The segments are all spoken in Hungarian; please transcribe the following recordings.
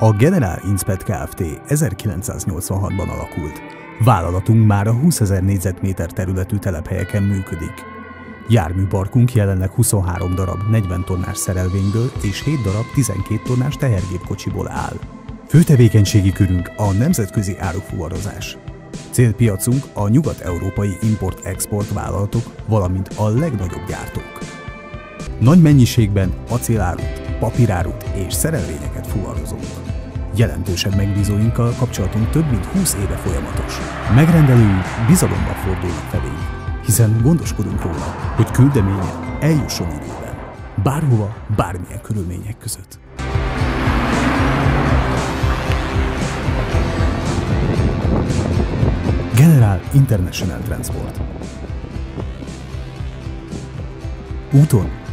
A General Inspect Kft. 1986-ban alakult. Vállalatunk már a 20 ezer négyzetméter területű telephelyeken működik. Járműparkunk jelenleg 23 darab 40 tonnás szerelvényből és 7 darab 12 tonnás tehergépkocsiból áll. Főtevékenységi körünk a nemzetközi árufuvarozás. Célpiacunk a nyugat-európai import-export vállalatok, valamint a legnagyobb gyártók. Nagy mennyiségben acélárut, papírárut és szerelvényeket fuvarozunk. Jelentősebb megbízóinkkal kapcsolatunk több mint 20 éve folyamatos. Megrendelőink bizalommal fordulnak felénk, hiszen gondoskodunk róla, hogy küldeménye eljusson időben. Bárhova, bármilyen körülmények között. General International Transport. Úton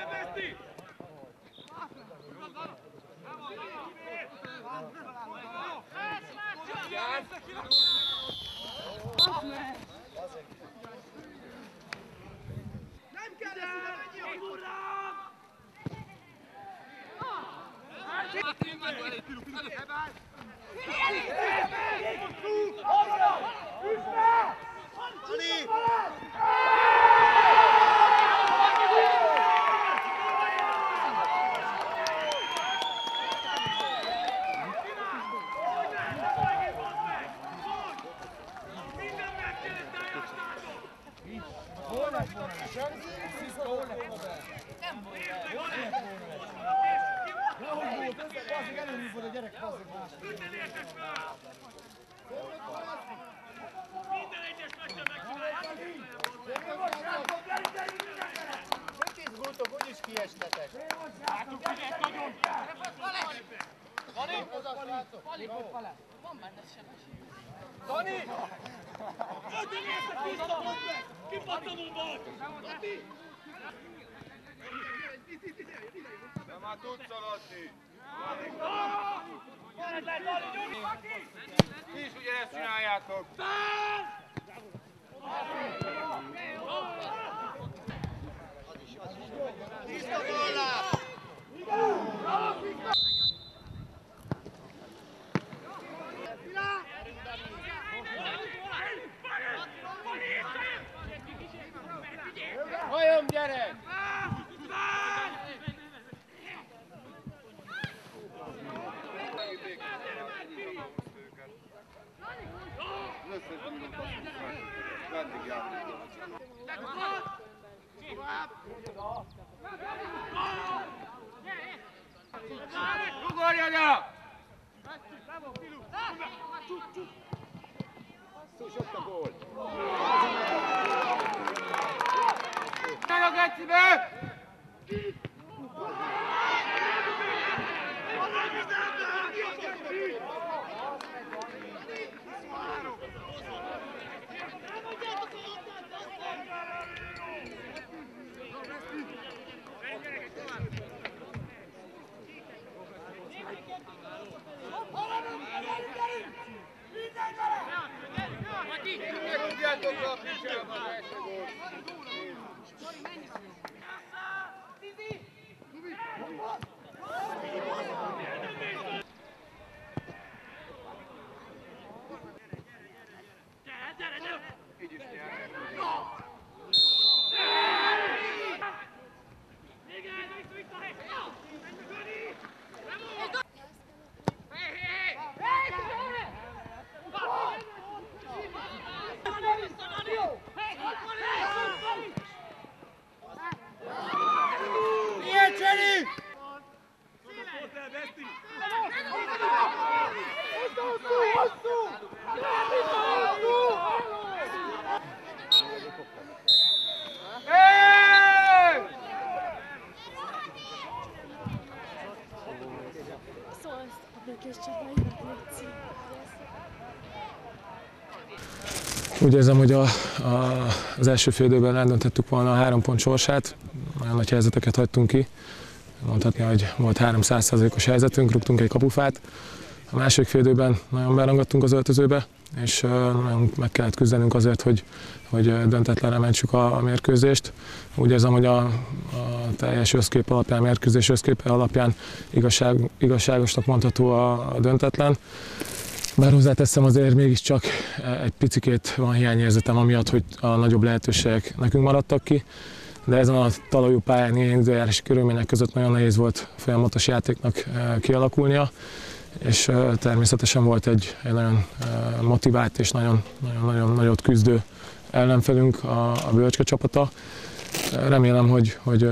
Menjen, Veszti! Nem kell ezt ide menni, uram! Minden megkérdezte a játszátok! Minden értes fel! Minden egyes meccsen megcsinálják! Látok, figyelj, nagyon! Ötön értek vissza! Kipattanul volt! De már tudsz alatni! Ti is ugyanezt csináljátok! Tiszta tollát! Ragazzi, beh! Úgy érzem, hogy a, a, az első fél eldöntettük volna a három pont sorsát, nagyon nagy helyzeteket hagytunk ki. Mondhatni, hogy volt 300%-os helyzetünk, rúgtunk egy kapufát. A második fél nagyon berangadtunk az öltözőbe, és nagyon meg kellett küzdenünk azért, hogy, hogy döntetlenre mentsük a, a mérkőzést. Úgy érzem, hogy a, a teljes összkép alapján, mérkőzés összképe alapján igazság, igazságosnak mondható a, a döntetlen. Bár hozzáteszem, azért mégiscsak egy picikét van hiányérzetem amiatt, hogy a nagyobb lehetőségek nekünk maradtak ki, de ezen a talajú pályán ilyen időjárási körülmények között nagyon nehéz volt folyamatos játéknak eh, kialakulnia, és eh, természetesen volt egy, egy nagyon eh, motivált és nagyon, nagyon, nagyon nagyot küzdő ellenfelünk, a, a Bölcske csapata. Remélem, hogy, hogy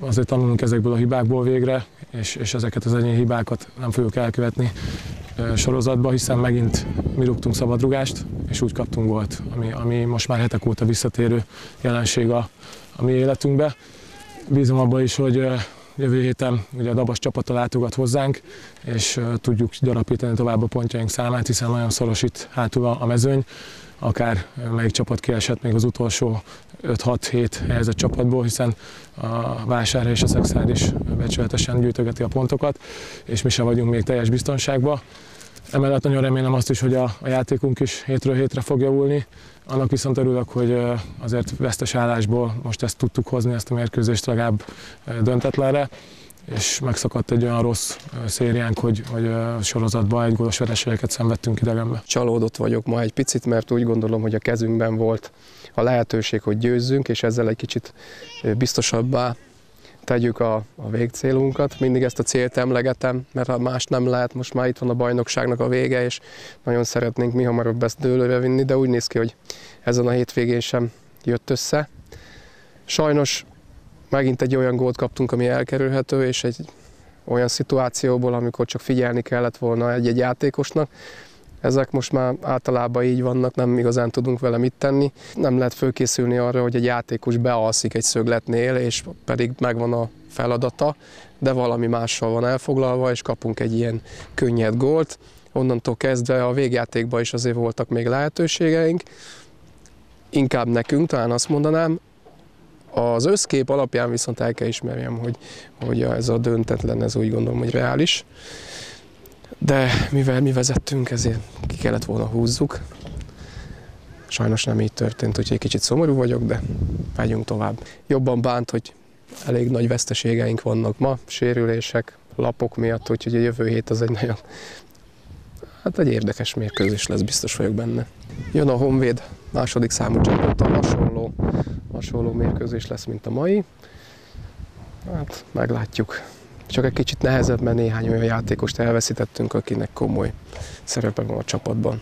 azért tanulunk ezekből a hibákból végre, és, és ezeket az egyéni hibákat nem fogjuk elkövetni sorozatba, hiszen megint mi rúgtunk szabadrugást, és úgy kaptunk gólt, ami, ami most már hetek óta visszatérő jelenség a, a mi életünkbe. Bízom abban is, hogy jövő héten ugye a Dabas csapata látogat hozzánk, és tudjuk gyarapítani tovább a pontjaink számát, hiszen nagyon szoros itt hátul a mezőny, akár melyik csapat kiesett még az utolsó 5-6-7 helyezett csapatból, hiszen a Vásár és a Szexárd is becsületesen gyűjtögeti a pontokat, és mi sem vagyunk még teljes biztonságban. Emellett nagyon remélem azt is, hogy a, a játékunk is hétről hétre fog javulni. Annak viszont örülök, hogy azért vesztes állásból most ezt tudtuk hozni, ezt a mérkőzést legalább döntetlenre, és megszakadt egy olyan rossz szériánk, hogy, hogy sorozatban egy gólos vereségeket szenvedtünk idegenbe. csalódott vagyok ma egy picit, mert úgy gondolom, hogy a kezünkben volt a lehetőség, hogy győzzünk, és ezzel egy kicsit biztosabbá tegyük a, a végcélunkat. Mindig ezt a célt emlegetem, mert ha más nem lehet, most már itt van a bajnokságnak a vége, és nagyon szeretnénk mi hamarabb ezt dőlőre vinni, de úgy néz ki, hogy ezen a hétvégén sem jött össze. Sajnos megint egy olyan gólt kaptunk, ami elkerülhető, és egy olyan szituációból, amikor csak figyelni kellett volna egy-egy játékosnak. Ezek most már általában így vannak, nem igazán tudunk vele mit tenni. Nem lehet fölkészülni arra, hogy egy játékos bealszik egy szögletnél, és pedig megvan a feladata, de valami mással van elfoglalva, és kapunk egy ilyen könnyed gólt. Onnantól kezdve a végjátékban is azért voltak még lehetőségeink. Inkább nekünk, talán azt mondanám, az összkép alapján viszont el kell ismerjem, hogy, hogy ez a döntetlen, ez úgy gondolom, hogy reális. De mivel mi vezettünk, ezért ki kellett volna húzzuk. Sajnos nem így történt, úgyhogy egy kicsit szomorú vagyok, de megyünk tovább. Jobban bánt, hogy elég nagy veszteségeink vannak ma, sérülések, lapok miatt, úgyhogy a jövő hét az egy nagyon, hát egy érdekes mérkőzés lesz, biztos vagyok benne. Jön a Honvéd második számú csapata, hasonló, hasonló mérkőzés lesz, mint a mai. Hát meglátjuk. Csak egy kicsit nehezebb, mert néhány olyan játékost elveszítettünk, akinek komoly szerepe van a csapatban.